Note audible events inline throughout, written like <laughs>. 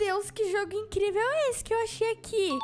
Deus, que jogo incrível é esse que eu achei aqui?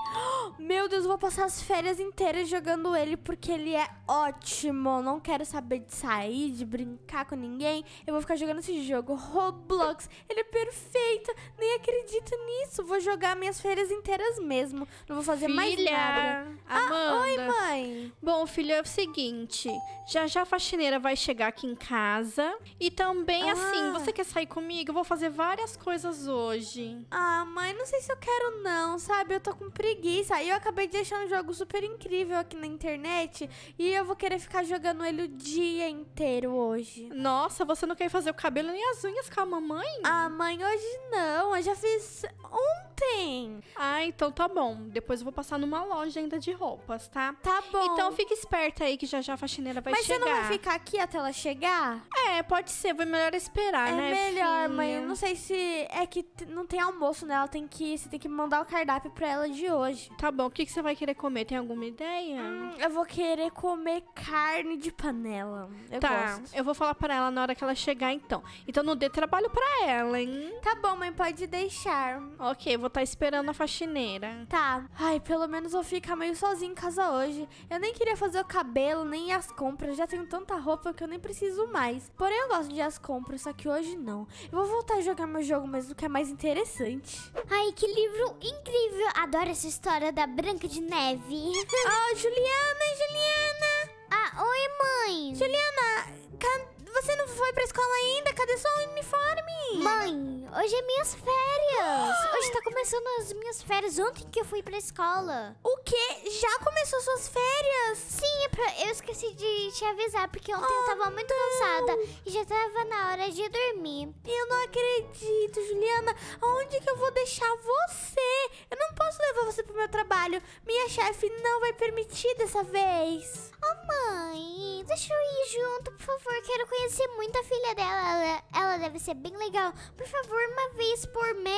Meu Deus, eu vou passar as férias inteiras jogando ele porque ele é ótimo. Não quero saber de sair, de brincar com ninguém. Eu vou ficar jogando esse jogo. Roblox, ele é perfeito. Nem acredito nisso. Vou jogar minhas férias inteiras mesmo. Não vou fazer mais Filha, nada. Ah, Amanda. oi, mãe. Bom, filho, é o seguinte. Já já a faxineira vai chegar aqui em casa. E também, Ah. assim, você quer sair comigo? Eu vou fazer várias coisas hoje. Ah, mãe, não sei se eu quero não, sabe? Eu tô com preguiça. E eu acabei de achar um jogo super incrível aqui na internet. E eu vou querer ficar jogando ele o dia inteiro hoje. Nossa, você não quer fazer o cabelo nem as unhas com a mamãe? Ah, mãe, hoje não. Eu já fiz ontem. Ah, então tá bom. Depois eu vou passar numa loja ainda de roupas, tá? Tá bom. Então fica esperta aí que já já a faxineira vai Mas chegar. você não vai ficar aqui até ela chegar? É, pode ser. Vai melhor esperar, é né, melhor, filha? mãe. Eu não sei se é que não tem almoço, né? Ela tem que. Você tem que mandar o cardápio pra ela de hoje. Tá bom. O que, que você vai querer comer? Tem alguma ideia? Hum, eu vou querer comer carne de panela. Eu tá, gosto. eu vou falar pra ela na hora que ela chegar, então. Então não dê trabalho pra ela, hein? Tá bom, mãe, pode deixar. Ok, eu vou estar esperando a faxineira. Tá. Ai, pelo menos eu vou ficar meio sozinha em casa hoje. Eu nem queria fazer o cabelo, nem as compras. Já tenho tanta roupa que eu nem preciso mais. Porém, eu gosto de ir às compras, só que hoje não. Eu vou voltar a jogar meu jogo, mas o que é mais interessante. Ai, que livro incrível! Adoro essa história da Branca de Neve. <laughs> Oh, Juliana, Juliana! ah, oi, mãe! Juliana, ca- você não foi pra escola ainda? Cadê seu uniforme? Mãe, hoje é minhas férias! Hoje tá começando as minhas férias, ontem que eu fui pra escola. O quê? Já começou suas férias? Sim, é pra- eu esqueci de te avisar, porque ontem eu tava muito cansada e já tava na hora de dormir. Eu não acredito, Juliana. Aonde que eu vou deixar você? Eu não posso levar você pro meu trabalho. Minha chefe não vai permitir dessa vez. Oh, mãe, deixa eu ir junto, por favor. Quero conhecer muito a filha dela. Ela, ela deve ser bem legal. Por favor, uma vez por mês,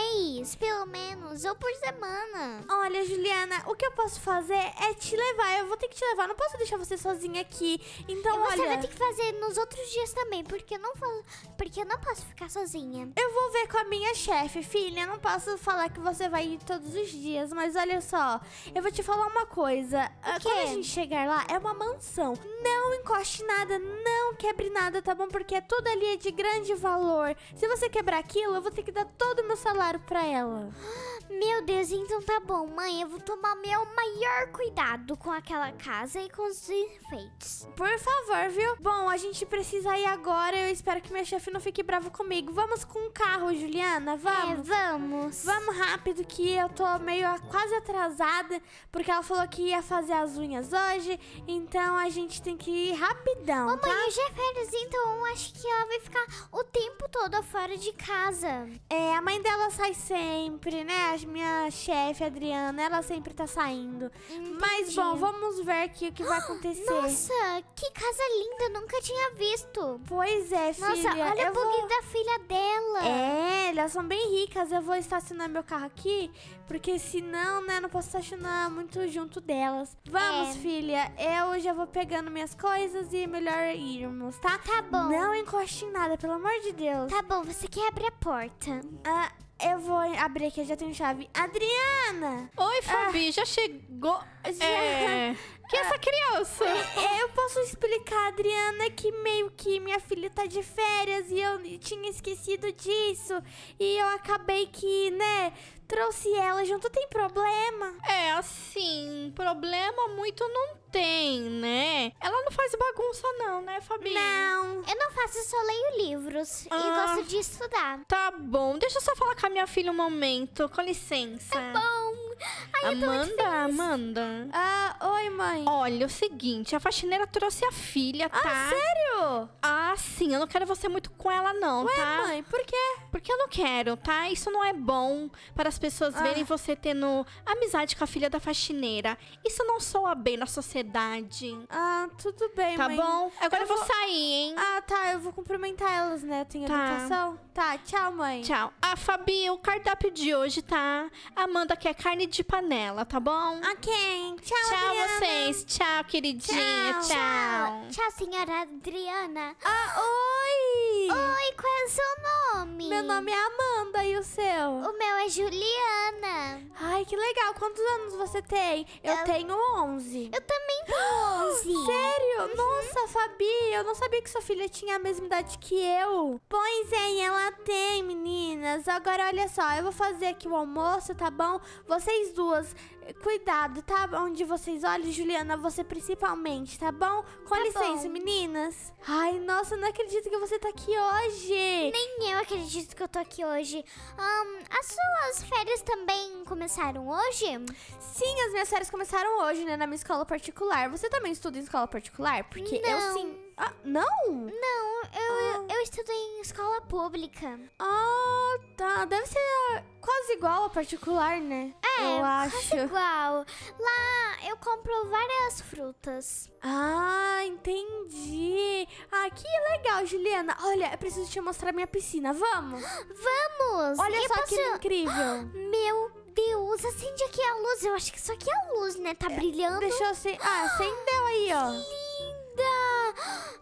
pelo menos, ou por semana. Olha, Juliana, o que eu posso fazer é te levar. Eu vou ter que te levar. Não posso deixar você sozinha aqui. Então, E você olha. vai ter que fazer nos outros dias também, porque eu não, fa- porque eu não posso ficar sozinha. Eu vou ver com a minha chefe, filha. Eu não posso falar que você vai ir todos os dias, mas olha só, eu vou te falar uma coisa. Ah? Quando a gente chegar lá, é uma mansão. Não encoste nada, não quebre nada, tá bom? Porque tudo ali é de grande valor. Se você quebrar aquilo, eu vou ter que dar todo o meu salário pra ela. yellow. <gasps> <gasps> <gasps> <laughs> Meu Deus, então tá bom, mãe. Eu vou tomar meu maior cuidado com aquela casa e com os enfeites. Por favor, viu? Bom, a gente precisa ir agora. Eu espero que minha chefe não fique brava comigo. Vamos com o carro, Juliana. Vamos. É, vamos. Vamos rápido que eu tô meio quase atrasada, porque ela falou que ia fazer as unhas hoje, então a gente tem que ir rapidão, Ô, mãe, tá? hoje é férias, então acho que ela vai ficar o tempo todo fora de casa. É, a mãe dela sai sempre, né? Minha chefe, Adriana, ela sempre tá saindo. Mas bom, vamos ver aqui o que vai acontecer. <gasps> Nossa, que casa linda, nunca tinha visto. Pois é, filha. Nossa, olha o bug vou... da filha dela. É, elas são bem ricas. Eu vou estacionar meu carro aqui, porque senão, né, não posso estacionar muito junto delas. Vamos, É. filha. Eu já vou pegando minhas coisas e é melhor irmos, tá? Tá bom. Não encoste em nada, pelo amor de Deus. Tá bom, você quer abrir a porta. Ah, abrir aqui, eu já tenho chave. Adriana! Oi, Fabi, já chegou? Já. É. Que é essa criança? É, Eu posso explicar, Adriana, que meio que minha filha tá de férias e eu tinha esquecido disso. E eu acabei que, né, trouxe ela junto. Tem problema? É, assim, problema muito não tem, né? Ela não faz bagunça não, né, Fabi? Não. Eu não faço, eu só leio livros Ah. e gosto de estudar. Tá bom, deixa eu só falar com a minha filha um momento, com licença. Bom, ai, eu Amanda. Amanda. Ah, oi, mãe. Olha, o seguinte, a faxineira trouxe a filha, tá? Ah, sério? Ah, sim, eu não quero você muito com ela não, Ué, tá? mãe, por quê? Porque eu não quero, tá? Isso não é bom para as pessoas Ah. verem você tendo amizade com a filha da faxineira. Isso não soa bem na sociedade. Ah, tudo bem, Tá mãe. bom? Agora eu vou vou- sair, hein? Ah, tá, eu vou cumprimentar elas, né? Eu tenho Tá. educação. Tá, tchau, mãe. Tchau. Ah, Fabi, o cardápio de hoje, tá? Amanda quer carne de panela, tá bom? Ok, tchau, Tchau, Adriana. vocês. Tchau, queridinha. Tchau. Tchau. Tchau, senhora Adriana. Ah, oi! Oi, qual é o seu nome? Meu nome é Amanda e o seu? O meu é Juliana. Ai, que legal. Quantos anos você tem? Eu, Eu- tenho 11. Eu também <gasps> tenho 11. Sério? Nossa, Fabi, eu não sabia que sua filha tinha a mesma idade que eu. Pois é, ela tem, meninas. Agora, olha só, eu vou fazer aqui o almoço, tá bom? Vocês duas, cuidado, tá? Onde vocês olhem, Juliana, você principalmente, tá bom? Com Tá licença, bom. meninas. Ai, nossa, não acredito que você tá aqui hoje. Nem eu acredito que eu tô aqui hoje. Ahn, as suas férias também começaram hoje? Sim, as minhas férias começaram hoje, né, na minha escola particular. Você também estuda em escola particular? Porque eu Não. sim. Ah, não? Não, eu, eu estudo em escola pública. Ah, tá. Deve ser quase igual a particular, né? É, eu quase acho. igual. Lá eu compro várias frutas. Ah, entendi. Ah, que legal, Juliana. Olha, eu preciso te mostrar minha piscina. Vamos? Vamos! Olha eu só posso... que incrível. <gasps> Meu Deus, acende aqui a luz. Eu acho que isso aqui é a luz, né? Tá brilhando. Deixa eu ser. Ah, acendeu aí, ó. Linda!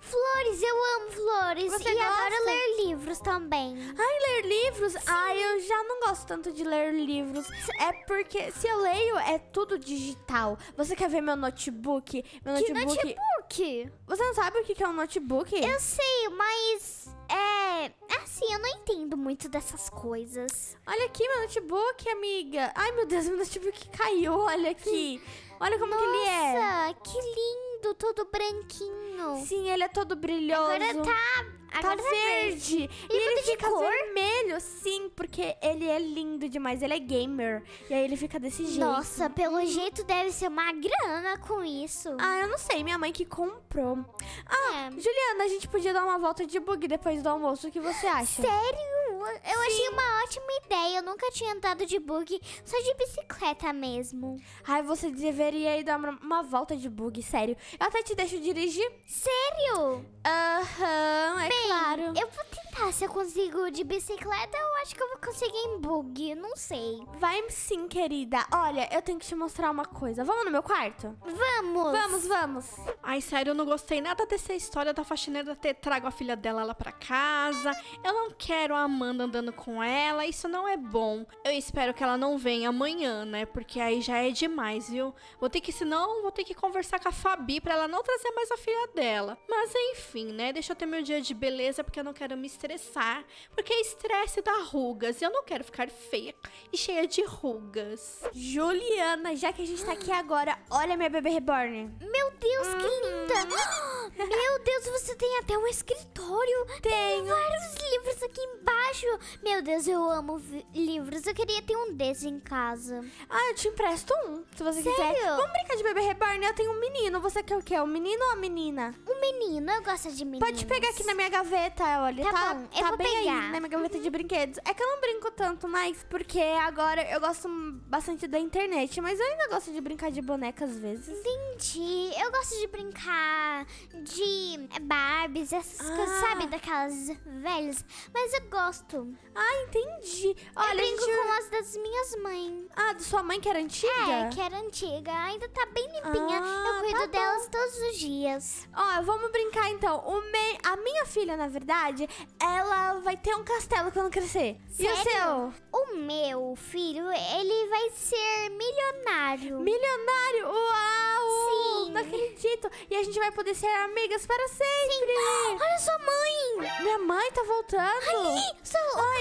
Flores, eu amo flores. Você e adoro gosta? ler livros também. Ai, ler livros? Ai, eu já não gosto tanto de ler livros. É porque se eu leio, é tudo digital. Você quer ver meu notebook? Meu Que notebook. notebook? Você não sabe o que é um notebook? Eu sei, mas é assim, eu não entendo muito dessas coisas. Olha aqui meu notebook, amiga. Ai, meu Deus, meu notebook caiu. Olha aqui. Olha como que ele é. Nossa, que lindo, todo branquinho. Sim, ele é todo brilhoso. Agora tá, Tá agora tá verde. E Ele ele fica cor? vermelho, sim, porque ele é lindo demais. Ele é gamer. E aí ele fica desse jeito. Nossa, pelo jeito deve ser uma grana com isso. Ah, eu não sei, minha mãe que comprou. Ah, É. Juliana, a gente podia dar uma volta de bug depois do almoço. O que você acha? Sério? Eu achei uma ótima ideia. Eu nunca tinha andado de bug, só de bicicleta mesmo. Ai, você deveria ir dar uma, uma volta de bug, sério. Eu até te deixo dirigir. Sério? Aham, é claro. Eu vou tentar. Se eu consigo de bicicleta, eu acho que eu vou conseguir em bug. Não sei. Vai sim, querida. Olha, eu tenho que te mostrar uma coisa. Vamos no meu quarto? Vamos! Vamos, vamos. Ai, sério, eu não gostei nada dessa história da faxineira ter trago a filha dela lá pra casa. Eu não quero a Amanda andando com ela, isso não é bom. Eu espero que ela não venha amanhã, né? Porque aí já é demais, viu? Vou ter que, senão, vou ter que conversar com a Fabi pra ela não trazer mais a filha dela. Mas enfim, né? Deixa eu ter meu dia de beleza porque eu não quero me estressar. Porque estresse dá rugas e eu não quero ficar feia e cheia de rugas. Juliana, já que a gente tá aqui agora, olha minha bebê reborn. Meu Deus, que linda! <gasps> Meu Deus, você tem até um escritório. Tem Tenho. vários livros aqui embaixo. Meu Deus, eu amo livros. Eu queria ter um desses em casa. Ah, eu te empresto um, se você quiser. Sério? Vamos brincar de bebê reborn? Eu tenho um menino. Você quer o quê? Um menino ou a menina? Um menino, eu gosto de meninos. Pode pegar aqui na minha gaveta, olha. Tá Tá, bom, eu tá vou bem pegar. aí na minha gaveta de brinquedos. É que eu não brinco tanto mais, porque agora eu gosto bastante da internet. Mas eu ainda gosto de brincar de boneca às vezes. Entendi. Eu gosto de brincar de Barbies, essas Ah. coisas, sabe? Daquelas velhas. Mas eu gosto. Ah, entendi. eu Olha, a brinco gente... com as das minhas mães. Ah, da sua mãe que era antiga? É, que era antiga. Ainda tá bem limpinha. Ah, eu cuido tá delas todos os dias. Ó, vamos brincar então. O me... A minha filha, na verdade, ela vai ter um castelo quando crescer. E o Sério? seu? O meu filho, ele vai ser milionário. Milionário! Uau! Sim. Não acredito! E a gente vai poder ser amigas para sempre! Olha sua mãe! Minha mãe tá voltando! Só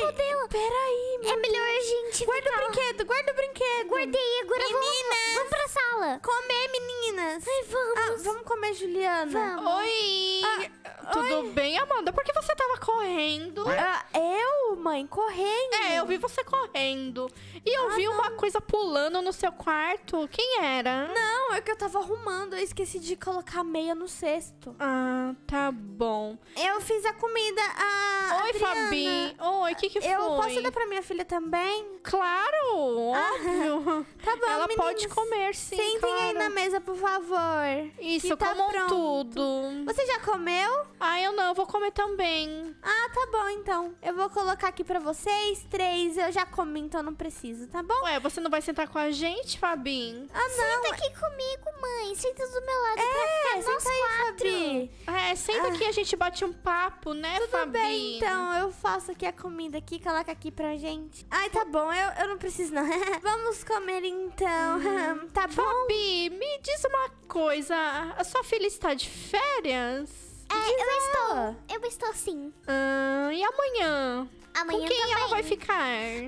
o dela. Peraí, É melhor a gente Guarda o ficar... brinquedo, guarda o brinquedo! Guardei, agora vamos, Meninas! vamos pra sala. Comer, meninas! Ai, vamos. Ah, vamos comer, Juliana! Vamos. Oi! Ah, Tudo bem, Amanda? Por que você tava correndo? Ah, eu, mãe, correndo? É, eu vi você correndo. E eu vi uma coisa pulando no seu quarto. Quem era? Não, é que eu tava arrumando, eu esqueci de colocar a meia no cesto. Ah, tá bom. Eu fiz a comida, a Oi, Adriana. Fabi. Oi, o que que foi? Eu posso dar pra minha filha também? Claro, óbvio. <laughs> Tá bom, Ela meninas. pode comer, sim, Sentem claro. aí na mesa, por favor. Isso, tá comam pronto. tudo. Você já comeu? Ah, eu não, eu vou comer também. Ah, tá bom então. Eu vou colocar aqui pra vocês três. Eu já comi, então não preciso, tá bom? Ué, você não vai sentar com a gente, Fabinho? Ah, não. Senta aqui comigo, mãe. Senta do meu lado É, pra ficar nós senta aí, quatro. Fabi. É, senta aqui e a gente bate um papo, né, Tudo Fabi? bem, então. Eu faço aqui a comida aqui, coloca aqui pra gente. Ai, tá bom. Eu, eu não preciso, não. <laughs> Vamos comer, então. <laughs> tá bom? Fabi, me diz uma coisa. A sua filha está de férias? É, eu estou. Eu estou sim. Ah, e amanhã? Amanhã Com quem também. ela vai ficar?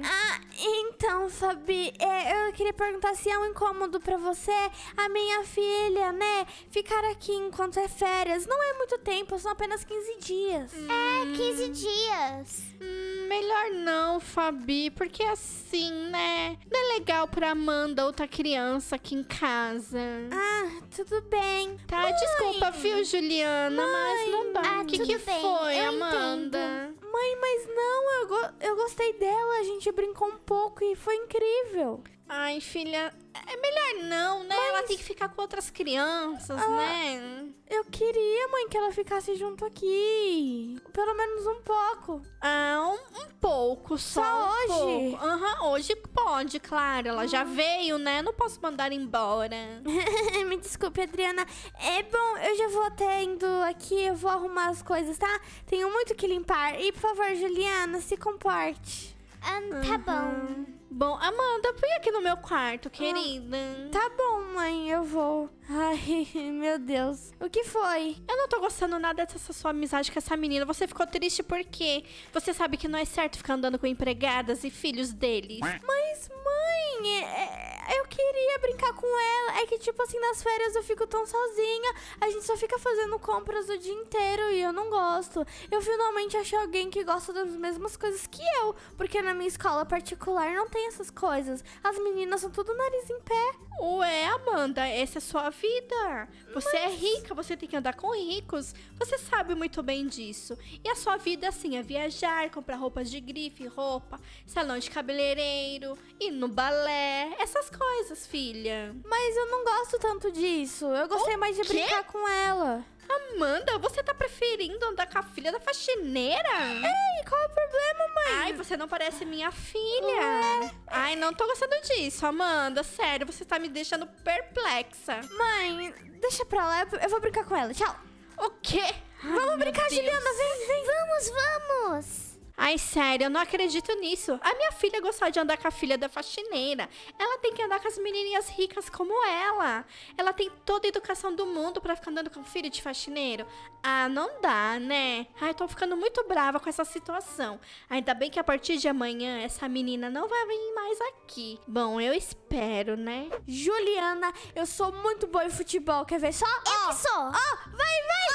Ah, então, Fabi, é, eu queria perguntar se é um incômodo pra você, a minha filha, né, ficar aqui enquanto é férias. Não é muito tempo, são apenas 15 dias. É, 15 dias. Hum, melhor não, Fabi, porque assim, né? Não é legal pra Amanda outra criança aqui em casa. Ah, tudo bem. Tá, Mãe. desculpa, viu, Juliana, mas não dá. Ah, O que, tudo que bem, foi, Amanda? Mãe, mas não, eu, go- eu gostei dela, a gente brincou um pouco e foi incrível. Ai, filha, é melhor não, né? Ela tem que ficar com outras crianças, Ah. né? Eu queria, mãe, que ela ficasse junto aqui. Pelo menos um pouco. Ah, um, um pouco só. Só um hoje? Aham, hoje pode, claro. Ela já veio, né? Não posso mandar embora. <laughs> Me desculpe, Adriana. É bom, eu já vou até indo aqui, eu vou arrumar as coisas, tá? Tenho muito que limpar. E, por favor, Juliana, se comporte. Ah, tá bom. Bom, Amanda, vem aqui no meu quarto, querida. Tá bom, mãe, eu vou. Ai, <laughs> meu Deus. O que foi? Eu não tô gostando nada dessa sua amizade com essa menina. Você ficou triste porque você sabe que não é certo ficar andando com empregadas e filhos deles. Mas, mãe, é- eu queria brincar com ela. É que, tipo assim, nas férias eu fico tão sozinha. A gente só fica fazendo compras o dia inteiro e eu não gosto. Eu finalmente achei alguém que gosta das mesmas coisas que eu. Porque na minha escola particular não tem essas coisas. As meninas são tudo nariz em pé. Ué, Amanda, essa é sua vida. Você é rica, você tem que andar com ricos. Você sabe muito bem disso. E a sua vida, assim, é viajar, comprar roupas de grife, roupa, salão de cabeleireiro, ir no balé, essas coisas, filha. Mas eu não gosto tanto disso. Eu gostei O mais de quê? brincar com ela. Amanda, você tá preferindo andar com a filha da faxineira? Ei, qual é o problema, mãe? Ai, você não parece minha filha. Ai, não tô gostando disso, Amanda. Sério, você tá me deixando perplexa. Mãe, deixa pra lá. eu- Eu vou brincar com ela. Tchau. O quê? Vamos brincar, Juliana. Vem, vem. Vamos, vamos. Ai, sério, eu não acredito nisso. A minha filha gostar de andar com a filha da faxineira. Ela tem que andar com as menininhas ricas como ela. Ela tem toda a educação do mundo pra ficar andando com filho de faxineiro. Ah, não dá, né? Ai, tô ficando muito brava com essa situação. Ainda bem que a partir de amanhã essa menina não vai vir mais aqui. Bom, eu espero, né? Juliana, eu sou muito boa em futebol. Quer ver só? Eu que sou. Ó, vai, vai!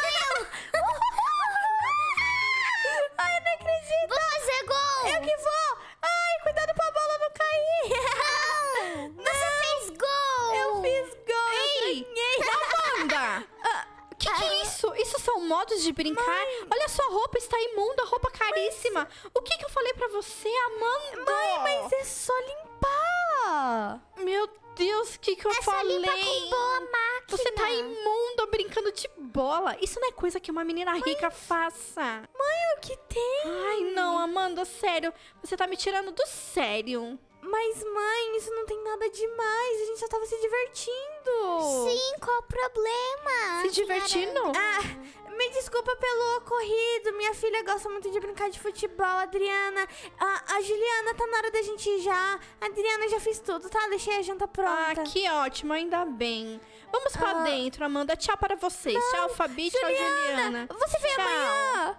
Vou fazer gol. Eu que vou! Ai, cuidado pra bola não cair! <laughs> Você fez gol. Eu fiz gol! Ei! Eu! Amanda! O que, que é isso? Isso são modos de brincar? Olha, sua roupa está imunda, roupa caríssima. O que, que eu falei pra você, Amanda? Mãe, mas é só limpar! Meu Deus, o que, que eu É só falei? limpar com boa máquina. Você tá imunda brincando de bola. Isso não é coisa que uma menina rica faça. Mãe, o que tem? Ai, não, Amanda, sério. Você tá me tirando do sério. Mas, mãe, isso não tem nada demais. A gente só tava se divertindo. Sim, qual o problema? Se divertindo? Ah, me desculpa pelo ocorrido. Minha filha gosta muito de brincar de futebol, Adriana. A, a Juliana tá na hora da gente ir já. Adriana já fez tudo, tá? Deixei a janta Ah, pronta. que ótimo, ainda bem. Vamos pra Ah. dentro, Amanda. Tchau para vocês. tchau, Fabi. Tchau, Juliana. Você vem Tchau. amanhã?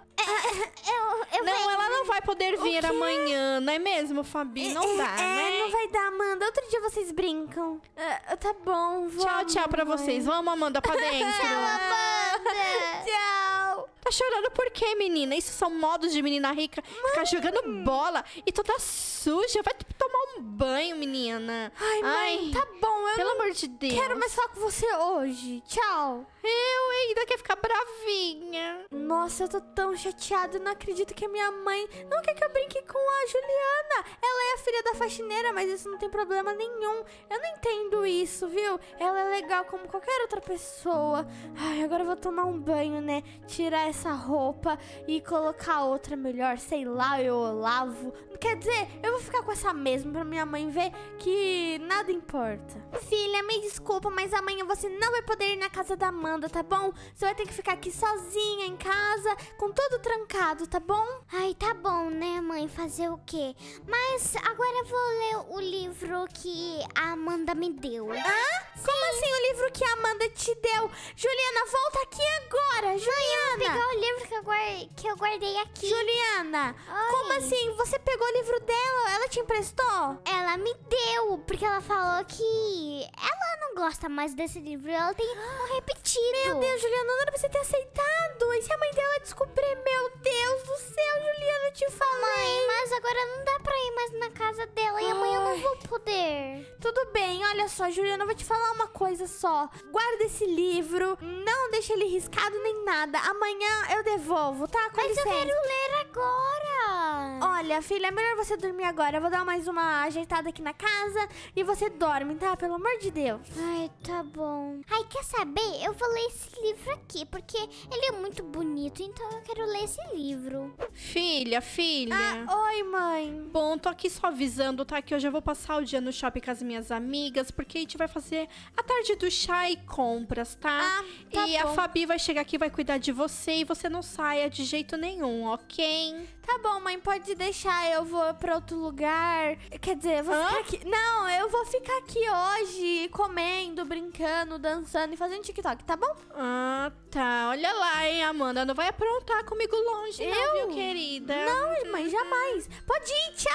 Eu, eu Não, venho. ela não vai poder vir amanhã, não é mesmo, Fabi? Não dá, é, né? não vai dar, Amanda. Outro dia vocês brincam. É, tá bom, vamos. Tchau, tchau pra mãe. vocês. Vamos, Amanda, pra <laughs> dentro. Amanda. <laughs> Tchau. Tá chorando por quê, menina? Isso são modos de menina rica ficar jogando bola e toda suja. Vai tomar um banho, menina. Ai, mãe, tá bom. Eu Pelo amor de Deus. quero mais falar com você hoje. Tchau. Eu, ainda quer ficar bravinha. Nossa, eu tô tão chateada. Não acredito que a minha mãe não quer que eu brinque com a Juliana. Ela é a filha da faxineira, mas isso não tem problema nenhum. Eu não entendo isso, viu? Ela é legal como qualquer outra pessoa. Ai, agora eu vou tomar um banho, né? Tirar essa roupa e colocar outra melhor. Sei lá, eu lavo. Quer dizer, eu vou ficar com essa mesma pra minha mãe ver que nada importa. Filha, me desculpa, mas amanhã você não vai poder ir na casa da Amanda, tá bom? Você vai ter que ficar aqui sozinha em casa, com tudo trancado, tá bom? Ai, tá bom, né, mãe? Fazer o quê? Mas agora eu vou ler o livro que a Amanda me deu. Hã? Como assim o livro que a Amanda te deu? Juliana, volta aqui agora! Juliana! Pegar o livro que eu, guardei, que eu guardei aqui. Juliana, Oi. como assim? Você pegou o livro dela? Ela te emprestou? Ela me deu, porque ela falou que ela não gosta mais desse livro. Ela tem um repetido. Meu Deus, Juliana, não era pra você ter aceitado. E se a mãe dela descobrir? Meu Deus do céu, Juliana, eu te falei. Mãe, mas agora não dá pra ir mais na casa dela e amanhã eu não vou poder. Tudo bem, olha só, Juliana, eu vou te falar uma coisa só. Guarda esse livro, não deixa ele riscado nem nada. Amanhã eu devolvo, tá? Com Mas eu licença. quero ler agora. Olha, filha, é melhor você dormir agora. Eu vou dar mais uma ajeitada aqui na casa e você dorme, tá? Pelo amor de Deus. Ai, tá bom. Ai, quer saber? Eu vou ler esse livro aqui, porque ele é muito bonito, então eu quero ler esse livro. Filha, filha. Ah, oi, mãe. Bom, tô aqui só avisando, tá? Que hoje eu vou passar o dia no shopping com as minhas amigas, porque a gente vai fazer a tarde do chá e compras, tá? Ah, tá e a bom. Fabi vai chegar aqui vai cuidar de você e você não saia de jeito nenhum, ok? Tá bom, mãe, pode deixar. Eu vou pra outro lugar. Quer dizer, eu vou Hã? ficar aqui. Não, eu vou ficar aqui hoje, comendo, brincando, dançando e fazendo TikTok, tá bom? Ah, tá. Olha lá, hein, Amanda. Não vai aprontar comigo longe, não, Eu? viu, querida? Não, mãe, jamais. Pode ir, tchau.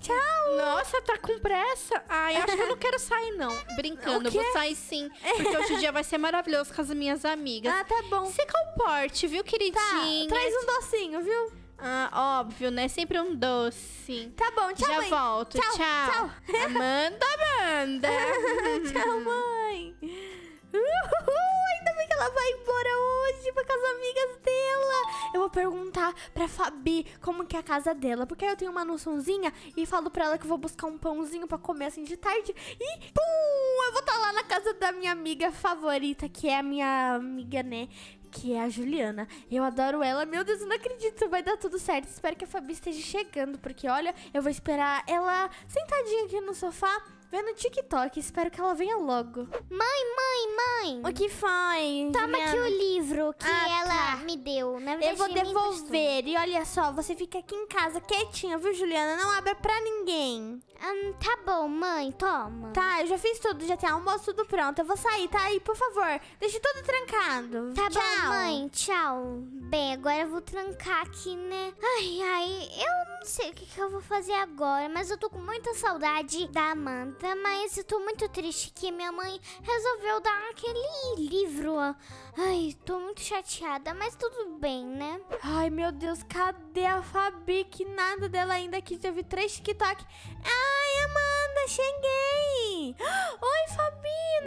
Tchau. Nossa, tá com pressa? Ai, acho que eu não quero sair, não. <laughs> Brincando, quê? vou sair sim. Porque hoje o dia vai ser maravilhoso com as minhas amigas. Ah, tá bom. Se comporte, viu, Tá, queridinha? traz um docinho, viu? Ah, óbvio, né? Sempre um doce. Tá bom, tchau, Já mãe. volto. Tchau, Tchau. Amanda, Amanda. <laughs> Tchau, mãe. Uhul, <laughs> ela vai embora hoje pra casa amigas dela. Eu vou perguntar pra Fabi como que é a casa dela, porque aí eu tenho uma noçãozinha e falo pra ela que eu vou buscar um pãozinho pra comer assim de tarde e pum, eu vou estar lá na casa da minha amiga favorita, que é a minha amiga, né? Que é a Juliana. Eu adoro ela. Meu Deus, eu não acredito. Vai dar tudo certo. Espero que a Fabi esteja chegando. Porque, olha, eu vou esperar ela sentadinha aqui no sofá, vendo TikTok. Espero que ela venha logo. Mãe, mãe, mãe. O que foi? Toma aqui o Juliana? livro que Ah, ela tá. me deu. Na verdade, Eu vou devolver. E olha só, você fica aqui em casa quietinha, viu, Juliana? Não abra pra ninguém. Hum, tá bom, mãe, toma. Tá, eu já fiz tudo, já tem almoço tudo pronto. Eu vou sair, tá? aí, por favor, deixe tudo trancado. Tá Tchau. bom, mãe, tchau. Bem, agora eu vou trancar aqui, né? Ai, ai, eu não sei o que, que eu vou fazer agora, mas eu tô com muita saudade da Amanda. Mas eu tô muito triste que minha mãe resolveu dar aquele livro. Ai, tô muito chateada, mas tudo bem, né? Ai, meu Deus, cadê a Fabi? Que nada dela ainda. Já vi três TikTok. Ai, Amanda, cheguei! <gasps> Oi,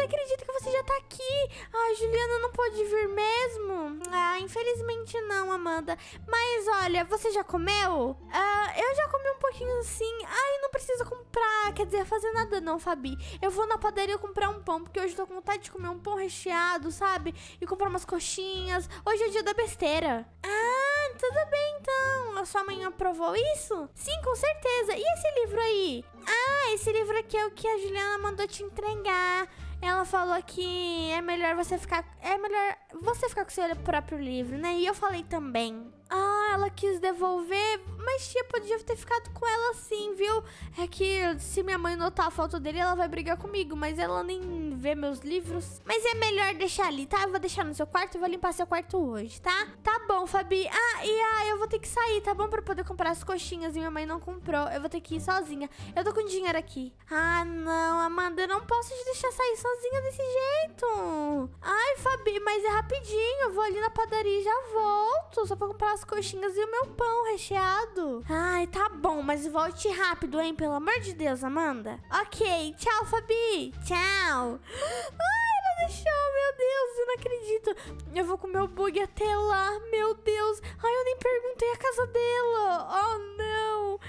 acredito que você já tá aqui. Ai, Juliana não pode vir mesmo? Ah, infelizmente não, Amanda. Mas olha, você já comeu? Ah, eu já comi um pouquinho sim. Ai, não precisa comprar, quer dizer, fazer nada não, Fabi. Eu vou na padaria comprar um pão, porque hoje eu tô com vontade de comer um pão recheado, sabe? E comprar umas coxinhas. Hoje é dia da besteira. Ah, tudo bem então. A sua mãe aprovou isso? Sim, com certeza. E esse livro aí? Ah, esse livro aqui é o que a Juliana mandou te entregar. Ela falou que é melhor você ficar. É melhor você ficar com seu próprio livro, né? E eu falei também. Ah, ela quis devolver, mas tia podia ter ficado com ela sim, viu? É que se minha mãe notar a foto dele, ela vai brigar comigo, mas ela nem vê meus livros. Mas é melhor deixar ali, tá? Eu vou deixar no seu quarto e vou limpar seu quarto hoje, tá? Tá bom, Fabi. Ah, e ah, eu vou ter que sair, tá bom? Pra poder comprar as coxinhas e minha mãe não comprou. Eu vou ter que ir sozinha. Eu tô com dinheiro aqui. Ah, não, Amanda, eu não posso te deixar sair sozinha desse jeito. Ai, Fabi, mas é rapidinho. Eu vou ali na padaria e já volto. Só pra comprar as coxinhas e o meu pão recheado. Ai, tá bom, mas volte rápido, hein? Pelo amor de Deus, Amanda. Ok, tchau, Fabi. Tchau. Ai, não deixou, meu Deus, eu não acredito. Eu vou com meu bug até lá, meu Deus. Ai, eu nem perguntei a casa dela. Oh, não.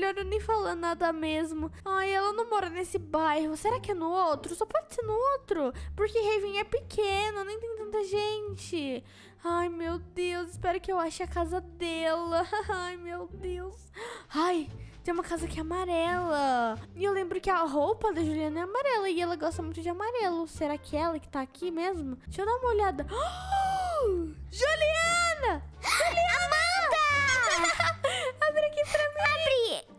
Melhor eu nem falar nada mesmo. Ai, ela não mora nesse bairro. Será que é no outro? Só pode ser no outro. Porque Raven é pequeno, nem tem tanta gente. Ai, meu Deus, espero que eu ache a casa dela. <laughs> Ai, meu Deus. Ai, tem uma casa que é amarela. E eu lembro que a roupa da Juliana é amarela e ela gosta muito de amarelo. Será que é ela que tá aqui mesmo? Deixa eu dar uma olhada. <gasps> Oh, Juliana! Amanda! <laughs> Abre aqui pra mim. Abre!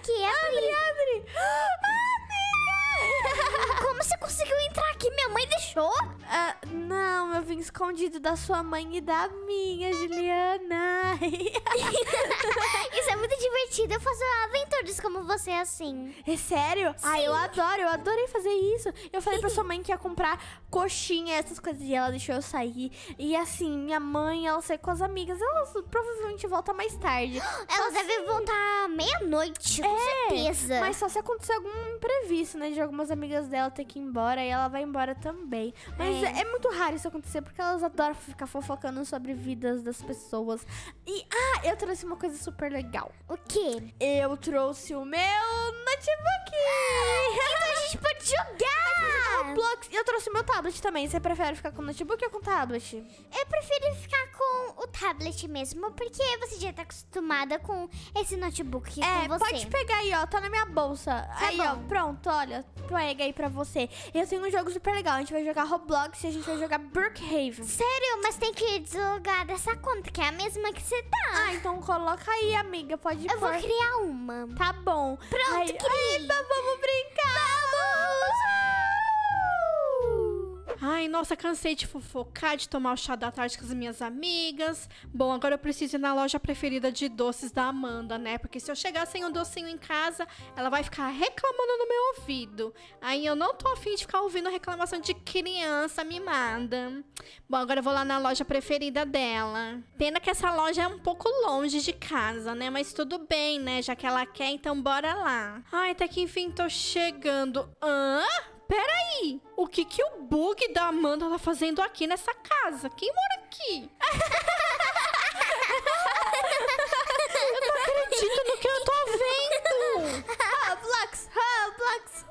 Aqui, abre. Abre, abre. Amiga! Como você conseguiu entrar aqui? Minha mãe deixou? Ah, não, eu vim escondido da sua mãe e da minha, Juliana. <laughs> Isso é muito divertido. Eu faço aventuras como você assim. É sério? Ah, eu adoro, eu adorei fazer isso. Eu falei pra sua mãe que ia comprar coxinha, essas coisas, e ela deixou eu sair. E assim, minha mãe, ela saiu com as amigas, ela provavelmente volta mais tarde. <gasps> Ela deve voltar meia-noite, com certeza. É, Mas só se acontecer algum imprevisto, né? De algumas amigas dela ter que ir embora, e ela vai embora também. Mas é, é muito raro isso acontecer, porque elas adoram ficar fofocando sobre vidas das pessoas. E, ah, eu trouxe uma coisa super legal. O quê? Eu trouxe o meu notebook! Então a gente pode jogar! <laughs> Roblox. Eu trouxe o meu tablet também. Você prefere ficar com o notebook ou com o tablet? Eu prefiro ficar com o tablet mesmo, porque você já tá acostumada com esse notebook É, com você. pode pegar aí, ó. Tá na minha bolsa. aí, ó. bom. Pronto, olha. Pega aí pra você. Eu tenho um jogo super legal. A gente vai jogar Roblox e a gente vai jogar Brookhaven. Sério, mas tem que deslogar dessa conta, que é a mesma que você tá. Ah, então coloca aí, amiga. Pode Eu vou pôr. criar uma. Tá bom. Pronto, Aí-. Eba, vamos brincar! Ai, nossa, cansei de fofocar, de tomar o chá da tarde com as minhas amigas. Bom, agora eu preciso ir na loja preferida de doces da Amanda, né? Porque se eu chegar sem um docinho em casa, ela vai ficar reclamando no meu ouvido. Aí eu não tô afim de ficar ouvindo reclamação de criança mimada. Bom, agora eu vou lá na loja preferida dela. Pena que essa loja é um pouco longe de casa, né? Mas tudo bem, né? Já que ela quer, então bora lá. Ai, até que enfim tô chegando. Hã? Peraí, o que que o bug da Amanda tá fazendo aqui nessa casa? Quem mora aqui? <laughs> eu não acredito no que eu tô vendo. Roblox, Roblox.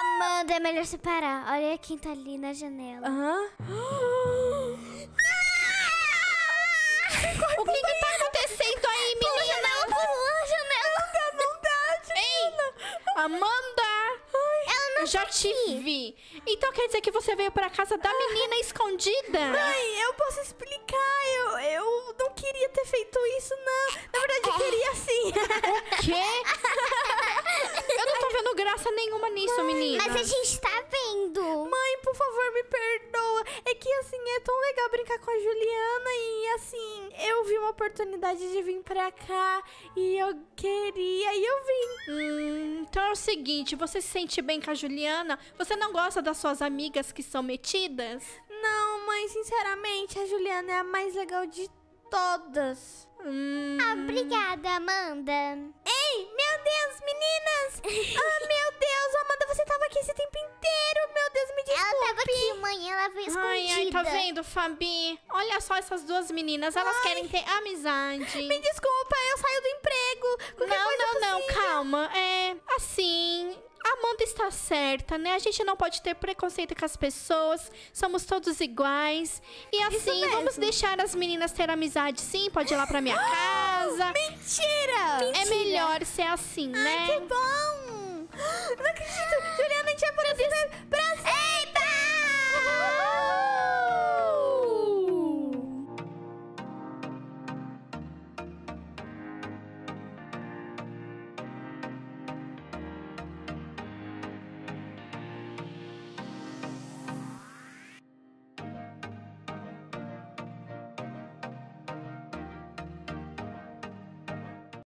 Amanda, é melhor separar. Olha quem tá ali na janela. Aham. O que que tá acontecendo aí, menina? Pula a janela. Ei, Amanda! Eu já te vi. Então quer dizer que você veio pra casa da menina escondida? Mãe, eu posso explicar. Eu, eu não queria ter feito isso, não. Na verdade, eu queria sim. Quê? <laughs> Eu não tô vendo graça nenhuma nisso, menina. Mas a gente tá É tão legal brincar com a Juliana e assim, eu vi uma oportunidade de vir pra cá e eu queria e eu vim. Hum, então é o seguinte, você se sente bem com a Juliana? Você não gosta das suas amigas que são metidas? Não, mãe, sinceramente, a Juliana é a mais legal de todas. Hum, Obrigada, Amanda. Ei, meu Deus, meninas! <laughs> ah, meu Deus, Amanda, você tava aqui esse tempo inteiro. Meu Deus, me Ela desculpe. tava aqui, mãe. Ela veio escondida. Ai, ai, tá vendo, Fabi? Olha só essas duas meninas, elas querem ter amizade. Me desculpa, eu saio do emprego. Qualquer Não, não, não, possível. calma. É assim. A Amanda está certa, né? A gente não pode ter preconceito com as pessoas. Somos todos iguais. E assim, vamos deixar as meninas ter amizade sim. Pode ir lá pra minha <gasps> casa. Mentira! É melhor ser assim, Ai, que né? bom! <gasps> Não acredito! Juliana, a gente vai poder sempre!